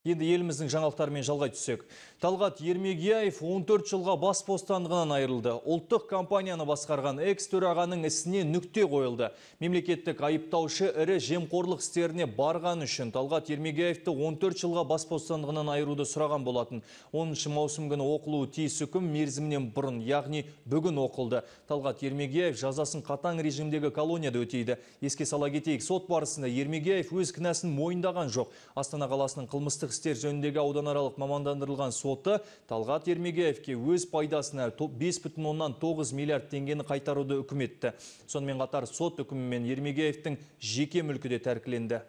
Енді еліміздің жаңалықтарымен жалғай түссек. Талғат Ермегияев 14 жылға бас бостандығынан айырылды. Ұлттық компанияны басқарған экс-төрағаның ісіне нүкте қойылды. Мемлекеттік айыптаушы ірі жемқорлық істеріне барған үшін Талғат Ермегияевті 14 жылға бас бостандығынан айыруды сұраған болатын. 10 маусым күні оқылуы тиіс үкім мерзімінен бұрын, яғни бүгін оқылды. Талғат Ермегияев жазасын қатаң режимдегі колонияда өтейді. Еске сала кетейік, сот барысында Ермегияев өз кінәсін мойындаған жоқ. Астана қаласының қылмыстық істер жөніндегі ауданаралық мамандандырылған соты Талғат Ермегеевке өз пайдасына 5,9 миллиард теңгені қайтаруды үкім етті. Сонымен қатар сот үкімімен Ермегеевтің жеке мүлкі де тәркіленді.